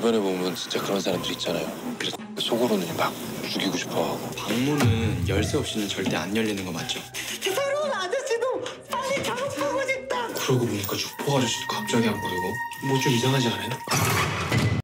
주변에 보면 진짜 그런 사람들 있잖아요. 그래서 속으로는 막 죽이고 싶어하고. 방문은 열쇠 없이는 절대 안 열리는 거 맞죠? 새로운 아저씨도 빨리 작업하고 싶다. 그러고 보니까 주포 아저씨도 갑자기 안 보이고 뭐 좀 이상하지 않아요?